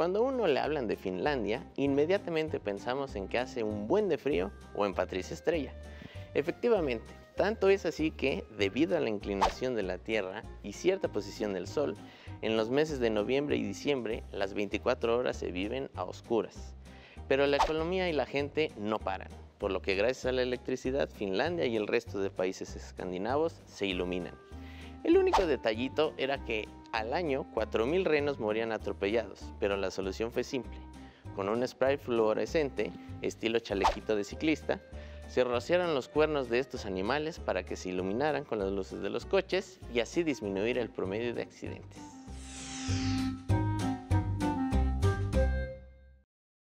Cuando uno le hablan de Finlandia, inmediatamente pensamos en que hace un buen de frío o en Patricia Estrella. Efectivamente, tanto es así que, debido a la inclinación de la Tierra y cierta posición del Sol, en los meses de noviembre y diciembre las 24 horas se viven a oscuras. Pero la economía y la gente no paran, por lo que gracias a la electricidad Finlandia y el resto de países escandinavos se iluminan. El único detallito era que al año 4.000 renos morían atropellados, pero la solución fue simple. Con un spray fluorescente, estilo chalequito de ciclista, se rociaron los cuernos de estos animales para que se iluminaran con las luces de los coches y así disminuir el promedio de accidentes.